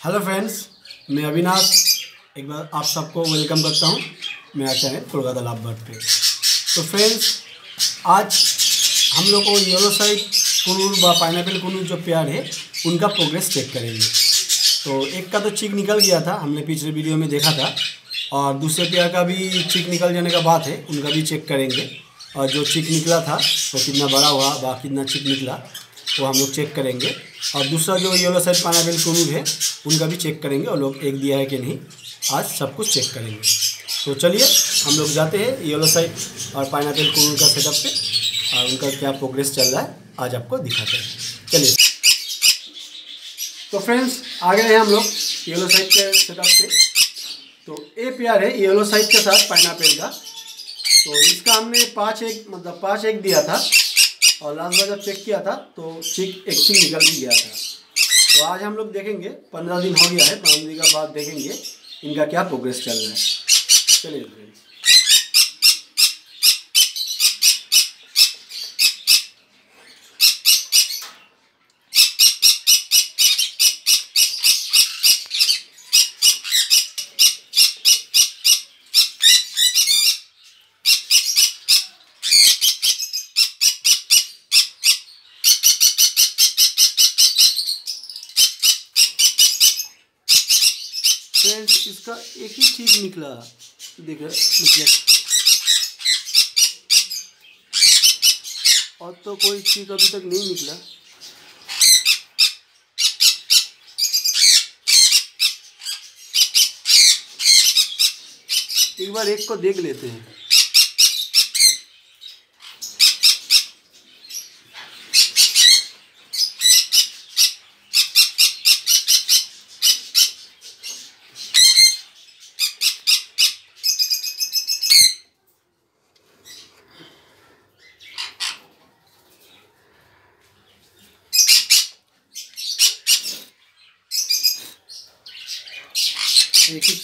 Hello friends मैं अविनाश। एक बार आप सबको वेलकम करता हूँ। मेरा चैनल कोलकाता लाभ बर्ड पे। तो फ्रेंड्स आज हम लोग को येलो साइड कुनूर व पाइनएपल कुनूर जो प्यार है, उनका प्रोग्रेस चेक करेंगे। तो एक का तो चीक निकल गया था, हमने पिछले वीडियो में देखा था। और दूसरे पेयर का भी चिक निकल जाने का बात है, उनका भी चेक करेंगे। और जो चिक निकला था, वो तो कितना बड़ा हुआ व कितना चिक निकला, वो हम लोग चेक करेंगे। और दूसरा जो येलो साइड पाइनएपल कुनूर है उनका भी चेक करेंगे और लोग एक दिया है कि नहीं, आज सब कुछ चेक करेंगे। तो चलिए, हम लोग जाते हैं येलो साइड और पाइनएपल कुनूर का सेटअप पे और उनका क्या प्रोग्रेस चल रहा है, आज आपको दिखाते हैं। चलिए। तो फ्रेंड्स आ गए हैं हम लोग येलो साइड के सेटअप पे। तो ए पेयर है येलो साइड के साथ पाइनएपल का। तो इसका हमने पाँच एक मतलब पाँच एक दिया था। और लास्ट बार जब चेक किया था तो चिक एक चिक निकल भी गया था। तो आज हम लोग देखेंगे, पंद्रह दिन हो गया है पंद्रह दिन के बाद देखेंगे, इनका क्या प्रोग्रेस चल रहा है। चलिए फ्रेंड्स फ्रेंड्स, इसका एक ही चीज़ निकला। देख मतलब और तो कोई चीज़ अभी तक नहीं निकला। एक बार एक को देख लेते हैं।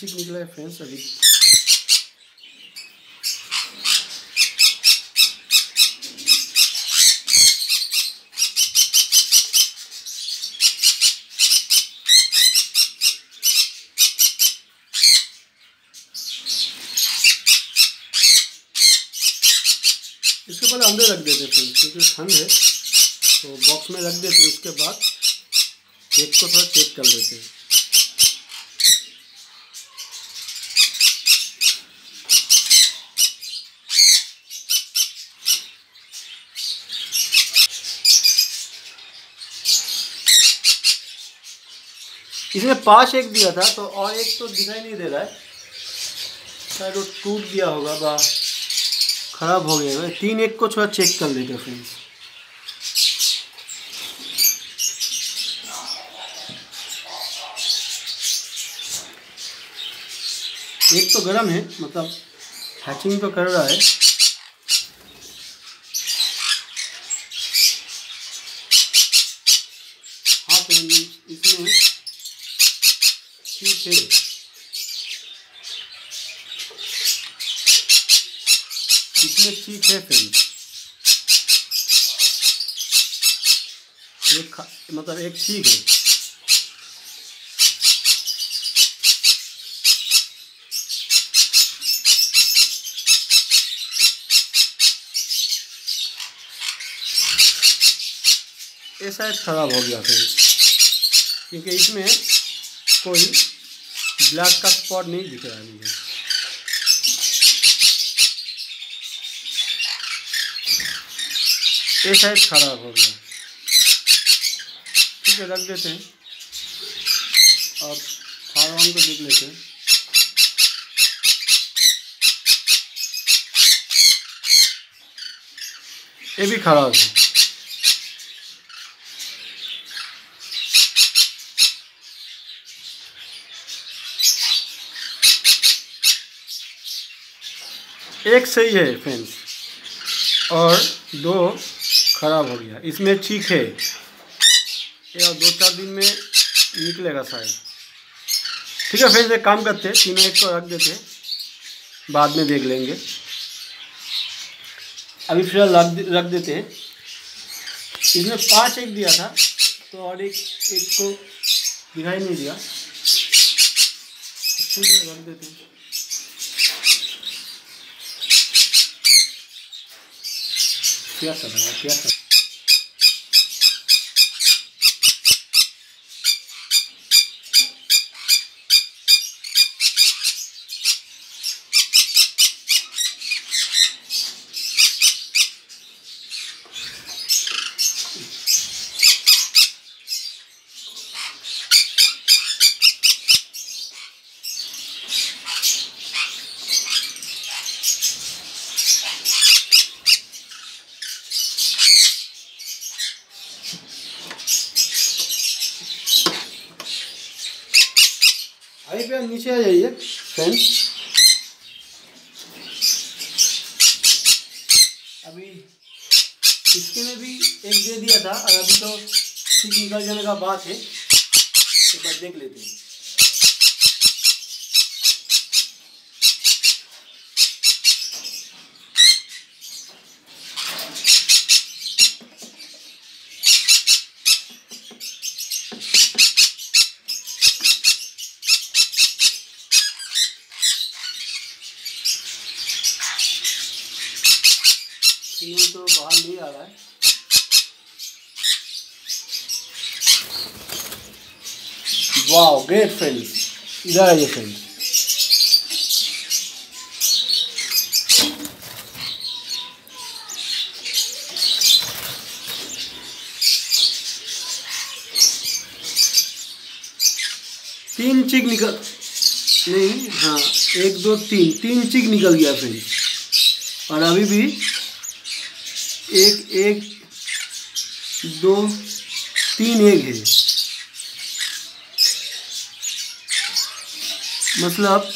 ही निकला है फ्रेंड्स अभी इसके पहले अंदर रख देते फ्रेंड्स, क्योंकि ठंड है तो बॉक्स में रख देते उसके बाद एक को थोड़ा चेक कर लेते हैं। इसमें पाँच एक दिया था तो और एक तो दिखाई नहीं दे रहा है। शायद वो टूट गया होगा, बा। खराब हो गया है तीन एक को थोड़ा चेक कर लेते फ्रेंड्स एक तो गर्म है मतलब हैचिंग तो कर रहा है। हाँ तो इसमें ठीक है इसमें ठीक है फ्रेंड एक मतलब एक ठीक है। ये शायद ख़राब हो गया फ्रेंड्स क्योंकि इसमें कोई ब्लैक का स्पॉट नहीं दिख रहा है ये शायद खराब हो गया। ठीक है, रख देते हैं। और फार्म को देख लेते हैं। ये भी खराब है। एक सही है फ्रेंड्स और दो ख़राब हो गया। इसमें ठीक है। ये दो चार दिन में निकलेगा शायद। ठीक है फ्रेंड्स एक काम करते हैं। तीनों एक को रख देते बाद में देख लेंगे। अभी फ़िलहाल रख रख देते हैं। इसमें पाँच एक दिया था तो और एक एक को दिखाई नहीं दिया। रख देते हैं। क्या कर रहा क्या पे नीचे आ जाइए फ़ैन अभी इसके में भी एक दे दिया था, और अभी तो ठीक निकल जाने का बात है, एक बार देख लेते हैं। सीमेंट तो बाहर नहीं आ रहा है। वाह ग्रेट फ्रेंड्स इधर आइए फ्रेंड्स तीन चिक निकल, नहीं हाँ एक, दो, तीन तीन चिक निकल गया फ्रेंड्स और अभी भी एक एक, दो, तीन एग है। मतलब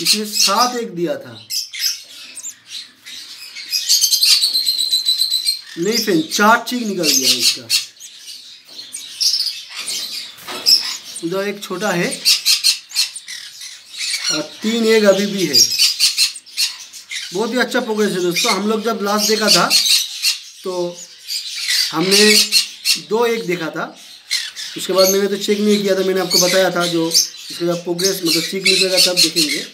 इसने सात एक दिया था। नहीं फ्रेंड चार चीक निकल गया इसका। उधर एक छोटा है, और तीन एग अभी भी है। बहुत ही अच्छा प्रोग्रेस है दोस्तों। हम लोग जब लास्ट देखा था तो हमने दो एक देखा था। उसके बाद मैंने तो चेक नहीं किया था, मैंने आपको बताया था जो इसके बाद प्रोग्रेस मतलब चेक निकलेगा तब देखेंगे।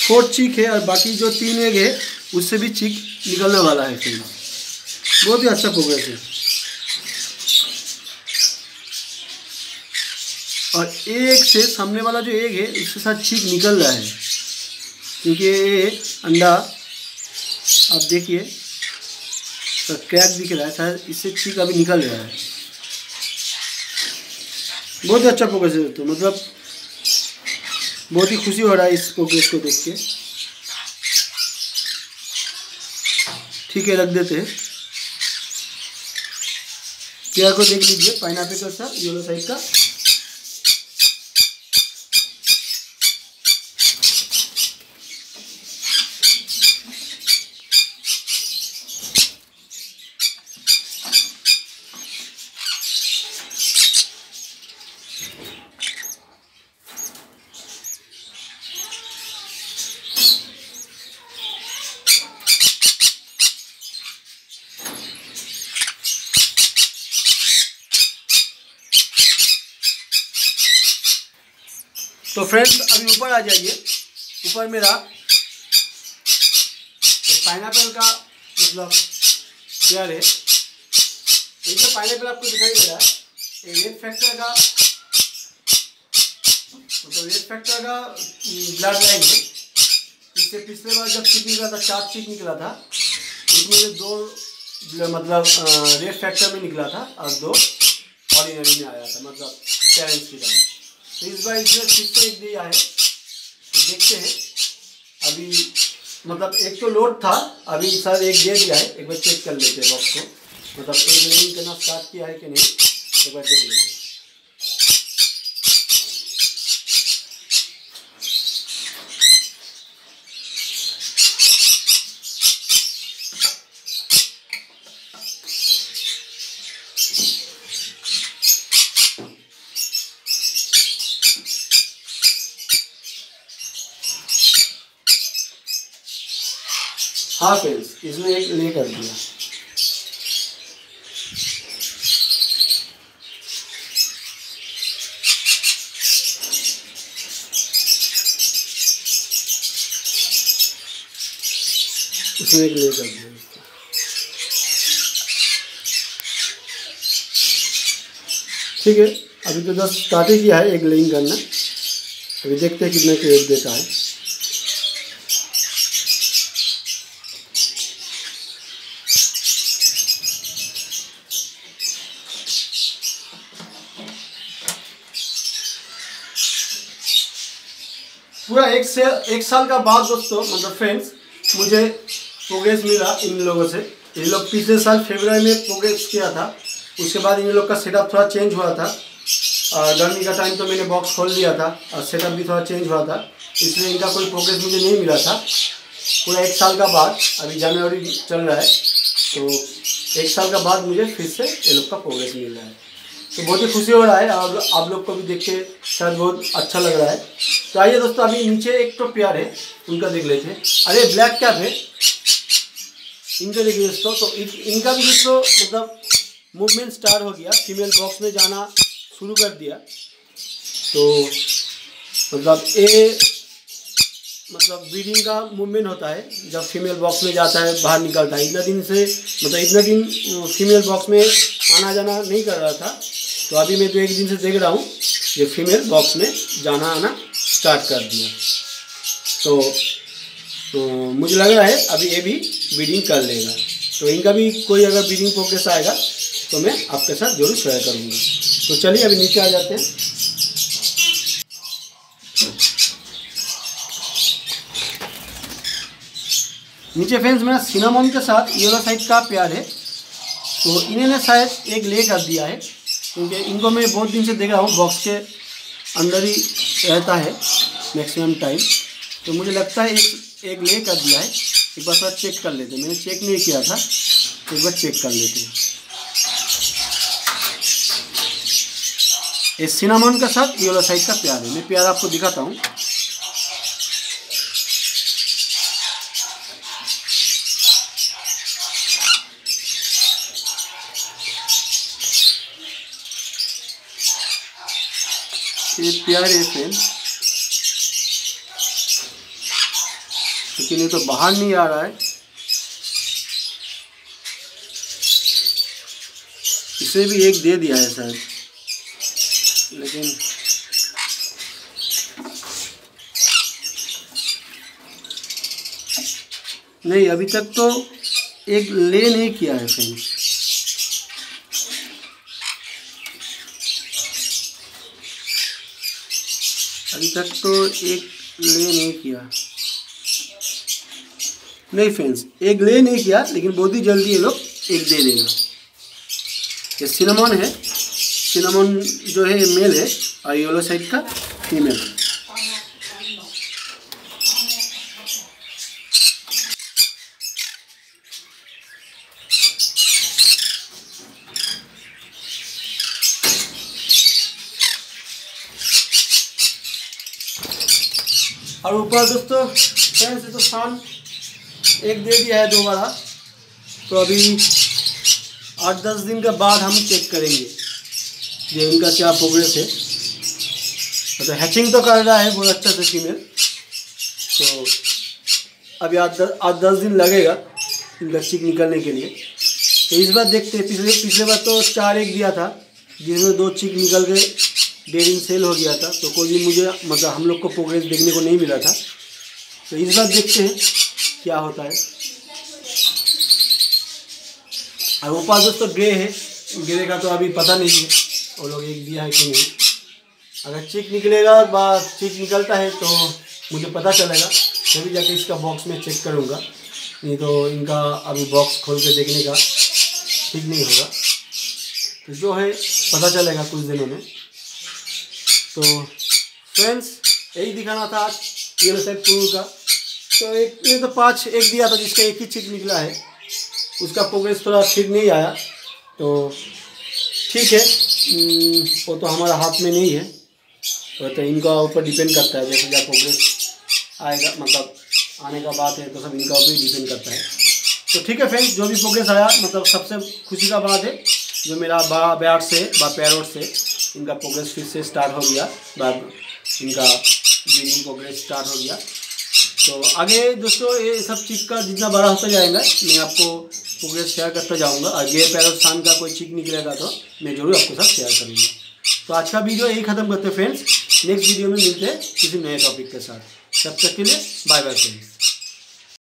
फोर चीक है और बाकी जो तीन एग है, उससे भी चीक निकलने वाला है। फिर बहुत ही अच्छा प्रोग्रेस है। और एक से सामने वाला जो एग है, उसके साथ छीक निकल रहा है। क्योंकि ये अंडा, आप देखिए तो क्रैक दिख रहा है, शायद इससे छीक अभी निकल रहा है। बहुत ही अच्छा प्रोग्रेस है तो मतलब बहुत ही खुशी हो रहा है इस प्रोग्रेस को देख के। ठीक है, रख देते हैं। पेयर को देख लीजिए पाइनापल का सर येलो साइड का। तो फ्रेंड्स अभी ऊपर आ जाइए। ऊपर मेरा तो पाइनएप्पल का मतलब पेयर है? ये जो पाइनएप्पल आपको दिखाई दे रहा है। ये फैक्टर का मतलब रेड फैक्टर का ब्लड लाइन है। इससे पिछले बार जब चिक निकला था चार चिक निकला था उसमें से दो मतलब रेड फैक्टर में निकला था, और दो ऑर्डिनरी में आया था मतलब पेरेंट्स की तरह तो इस बार इसमें फिर से एक दिया है तो देखते हैं। अभी मतलब एक तो लोड था, अभी सर एक दे दिया है एक बार चेक कर लेते हैं बॉक्स को। मतलब एक रिंग करना स्टार्ट किया है कि नहीं, एक बार देख लेते हाँ इंच इसमें एक ले कर दिया। इसमें एक ले कर दिया। ठीक है, अभी तो जस्ट स्टार्ट ही किया है एक लेइंग करना। अभी देखते हैं कितना क्रेट देता है। पूरा एक से, एक साल का बाद दोस्तों मतलब फ्रेंड्स मुझे प्रोग्रेस मिला इन लोगों से। इन लोग पिछले साल फरवरी में प्रोग्रेस किया था। उसके बाद इन लोग का सेटअप थोड़ा चेंज हुआ था। गर्मी का टाइम तो मैंने बॉक्स खोल दिया था और सेटअप भी थोड़ा चेंज हुआ था। इसलिए इनका कोई प्रोग्रेस मुझे नहीं मिला था। पूरा एक साल का बाद, अभी जनवरी चल रहा है तो एक साल का बाद मुझे फिर से ये लोग का प्रोग्रेस मिल रहा है। तो बहुत ही खुशी हो रहा है। और आप लोग को भी देख के शायद बहुत अच्छा लग रहा है। तो आइए दोस्तों, अभी नीचे एक तो प्यार है, उनका देख लेते हैं अरे, ब्लैक कैप है इनका देखिए दोस्तों तो इनका भी दोस्तों मतलब मूवमेंट स्टार्ट हो गया। फीमेल बॉक्स में जाना शुरू कर दिया। तो मतलब ए मतलब ब्रीडिंग का मूवमेंट होता है, जब फीमेल बॉक्स में जाता है, बाहर निकलता है। इतना दिन से मतलब इतना दिन फीमेल बॉक्स में आना जाना नहीं कर रहा था। तो अभी मैं तो एक दिन से देख रहा हूँ ये फीमेल बॉक्स में जाना आना स्टार्ट कर दिया। तो, तो मुझे लग रहा है अभी ये भी ब्रीडिंग कर लेगा। तो इनका भी कोई अगर ब्रीडिंग प्रोग्रेस आएगा तो मैं आपके साथ ज़रूर शेयर करूँगा। तो चलिए अभी नीचे आ जाते हैं। नीचे फ्रेंड्स मेरा सिनामोन के साथ येलो साइड का प्यार है। तो इन्होंने शायद एक ले कर दिया है। क्योंकि इनको मैं बहुत दिन से देखा हूँ बॉक्स के अंदर ही रहता है मैक्सिमम टाइम तो मुझे लगता है एक एक ले कर दिया है। एक बार थोड़ा चेक कर लेते मैंने चेक नहीं किया था। एक बार चेक कर लेते हैं। ये सिनामन का साथ येलो साइड का प्यार है। मैं प्यार आपको दिखाता हूँ। ये प्यार फ्रेंड लेकिन ये तो बाहर नहीं आ रहा है। इसे भी एक दे दिया है शायद। लेकिन नहीं, अभी तक तो एक ले नहीं किया है कहीं अभी तक तो एक ले नहीं किया। नहीं फ्रेंड्स एक ले नहीं किया, लेकिन बहुत ही जल्दी ये लोग एक दे देगा ये सिनेमॉन है। सिनेमोन जो है मेल है, और येलो साइड का फीमेल और ऊपर दोस्तों फ्रेंड्स तो शान एक दे दिया है दो तो अभी आठ दस दिन के बाद हम चेक करेंगे जो इनका क्या प्रोग्रेस है। मतलब तो हैचिंग तो कर रहा है, बहुत अच्छा से फीमेल तो अभी आठ दस आठ दस दिन लगेगा इनका चिक निकलने के लिए। तो इस बार देखते हैं, पिछले पिछले बार तो चार एक दिया था, जिसमें दो चिक निकल के दिन सेल हो गया था तो कोई भी मुझे मतलब हम लोग को प्रोग्रेस देखने को नहीं मिला था। तो इस बार देखते हैं क्या होता है। और वो पास दोस्तों ग्रे है, ग्रे का तो अभी पता नहीं है, वो लोग एक दिया है कि नहीं। अगर चिक निकलेगा बाद चिक निकलता है तो मुझे पता चलेगा। तभी जाके इसका बॉक्स में चेक करूँगा। नहीं तो इनका अभी बॉक्स खोल के देखने का ठीक नहीं होगा। तो जो है, पता चलेगा कुछ दिनों में। तो फ्रेंड्स यही दिखाना था आज ये साइड पुरू का। तो एक ये तो पाँच एक दिया था जिसका एक ही चीज़ निकला है। उसका प्रोग्रेस थोड़ा ठीक नहीं आया। तो ठीक है। हम्म, वो तो हमारा हाथ में नहीं है। वो तो इनका ऊपर डिपेंड करता है जैसे जब प्रोग्रेस आएगा मतलब आने का बात है तो सब इनका ऊपर डिपेंड करता है। तो ठीक है फ्रेंड्स जो भी प्रोग्रेस आया मतलब सबसे खुशी का बात है जो मेरा बा बैट से बा पैरोट से इनका प्रोग्रेस फिर से स्टार्ट हो गया। इनका ब्रीडिंग प्रोग्रेस स्टार्ट हो गया। तो आगे दोस्तों, ये सब चीज़ का जितना बड़ा होता जाएगा, मैं आपको प्रोग्रेस शेयर करता जाऊँगा। और ये पैरोसान का कोई चीज़ निकलेगा तो मैं ज़रूर आपके साथ शेयर करूँगा। तो आज का वीडियो यही खत्म करते फ्रेंड्स नेक्स्ट वीडियो में मिलते हैं किसी नए टॉपिक के साथ। तब तक के लिए बाय बाय फ्रेंड्स